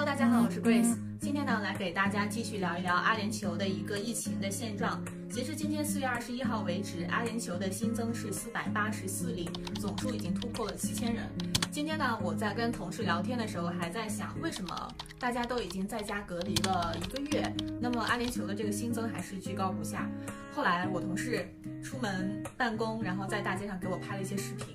Hello，大家好，我是 Grace。今天呢，来给大家继续聊一聊阿联酋的一个疫情的现状。截至今天四月二十一号为止，阿联酋的新增是四百八十四例，总数已经突破了七千人。今天呢，我在跟同事聊天的时候，还在想，为什么大家都已经在家隔离了一个月，那么阿联酋的这个新增还是居高不下？后来我同事出门办公，然后在大街上给我拍了一些视频，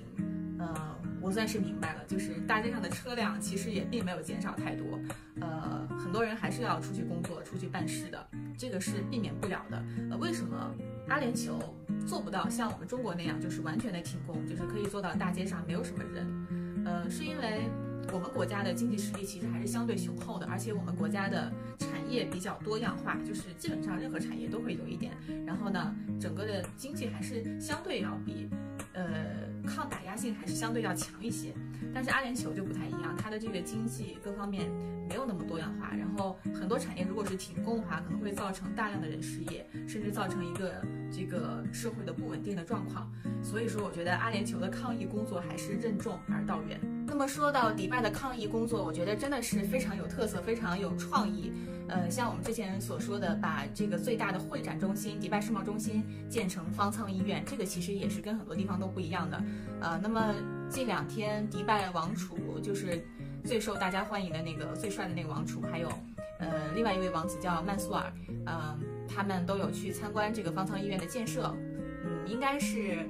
我算是明白了，就是大街上的车辆其实也并没有减少太多，呃，很多人还是要出去工作、出去办事的，这个是避免不了的。呃，为什么阿联酋做不到像我们中国那样，就是完全的停工，就是可以做到大街上没有什么人？呃，是因为我们国家的经济实力其实还是相对雄厚的，而且我们国家的产业比较多样化，就是基本上任何产业都会有一点。然后呢，整个的经济还是相对要比，性还是相对要强一些，但是阿联酋就不太一样，它的这个经济各方面没有那么多样化，然后很多产业如果是停工的话，可能会造成大量的人失业，甚至造成一个这个社会的不稳定的状况。所以说，我觉得阿联酋的抗疫工作还是任重而道远。那么说到迪拜的抗疫工作，我觉得真的是非常有特色，非常有创意。呃，像我们之前所说的，把这个最大的会展中心——迪拜世贸中心建成方舱医院，这个其实也是跟很多地方都不一样的。呃，那么近两天，迪拜王储就是最受大家欢迎的那个最帅的那个王储，还有呃另外一位王子叫曼苏尔，嗯，他们都有去参观这个方舱医院的建设。嗯，应该是。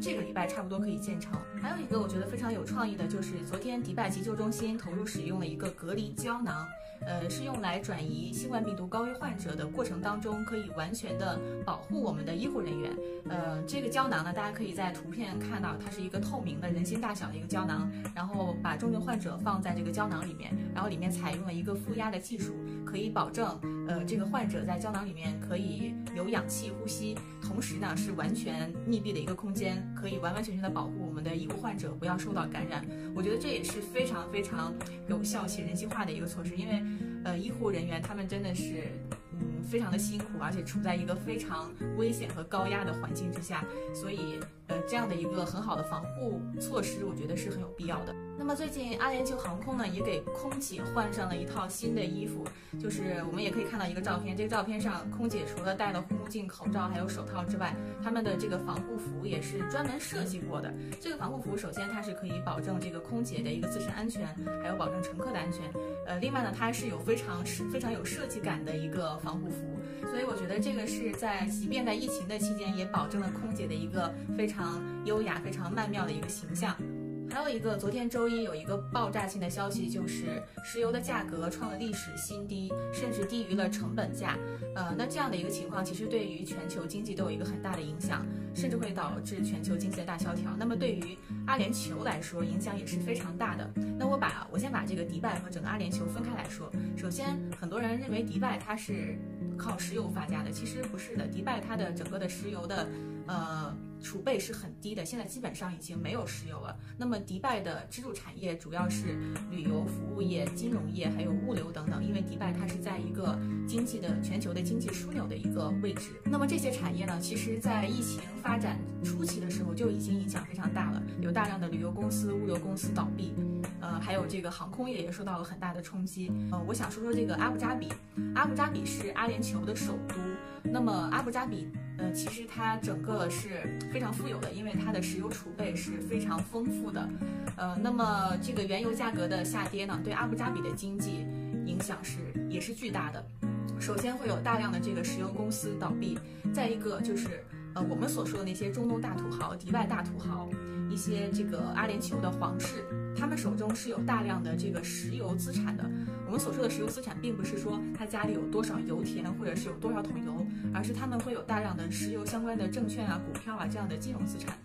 这个礼拜差不多可以建成。还有一个我觉得非常有创意的，就是昨天迪拜急救中心投入使用了一个隔离胶囊，呃，是用来转移新冠病毒高危患者的过程当中，可以完全的保护我们的医护人员。呃，这个胶囊呢，大家可以在图片看到，它是一个透明的人心大小的一个胶囊，然后把重症患者放在这个胶囊里面，然后里面采用了一个负压的技术，可以保证，呃，这个患者在胶囊里面可以有氧气呼吸，同时呢是完全密闭的一个空间。可以完完全全的保护我们的医护患者不要受到感染，我觉得这也是非常非常有效且人性化的一个措施，因为，呃，医护人员他们真的是，嗯，非常的辛苦，而且处在一个非常危险和高压的环境之下，所以，呃，这样的一个很好的防护措施，我觉得是很有必要的。那么最近阿联酋航空呢，也给空姐换上了一套新的衣服，就是我们也可以看到一个照片，这个照片上空姐除了戴了护目镜、口罩还有手套之外，他们的这个防护服也是专门设计过的。这个防护服首先它是可以保证这个空姐的一个自身安全，还有保证乘客的安全。呃，另外呢，它是有非常非常有设计感的一个防护服，所以我觉得这个是在即便在疫情的期间，也保证了空姐的一个非常优雅、非常曼妙的一个形象。还有一个，昨天周一有一个爆炸性的消息，就是石油的价格创了历史新低，甚至低于了成本价。呃，那这样的一个情况，其实对于全球经济都有一个很大的影响，甚至会导致全球经济的大萧条。那么对于阿联酋来说，影响也是非常大的。那我把我先把这个迪拜和整个阿联酋分开来说。首先，很多人认为迪拜它是靠石油发家的，其实不是的。迪拜它的整个的石油的，呃。储备是很低的，现在基本上已经没有石油了。那么迪拜的支柱产业主要是旅游服务业、金融业还有物流等等，因为迪拜它是在一个经济的全球的经济枢纽的一个位置。那么这些产业呢，其实在疫情发展初期的时候就已经影响非常大了，有大量的旅游公司、物流公司倒闭，呃，还有这个航空业也受到了很大的冲击。呃，我想说说这个阿布扎比，阿布扎比是阿联酋的首都。那么阿布扎比。呃，其实它整个是非常富有的，因为它的石油储备是非常丰富的。呃，那么这个原油价格的下跌呢，对阿布扎比的经济影响是也是巨大的。首先会有大量的这个石油公司倒闭，再一个就是呃我们所说的那些中东大土豪、迪拜大土豪，一些这个阿联酋的皇室，他们手中是有大量的这个石油资产的。我们所说的石油资产，并不是说他家里有多少油田，或者是有多少桶油，而是他们会有大量的石油相关的证券啊、股票啊这样的金融资产。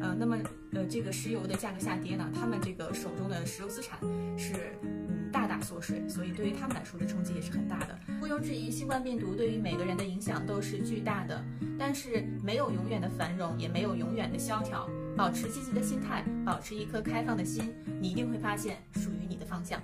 呃，那么呃，这个石油的价格下跌呢，他们这个手中的石油资产是嗯大大缩水，所以对于他们来说的冲击也是很大的。毋庸置疑，新冠病毒对于每个人的影响都是巨大的，但是没有永远的繁荣，也没有永远的萧条。保持积极的心态，保持一颗开放的心，你一定会发现属于你的方向。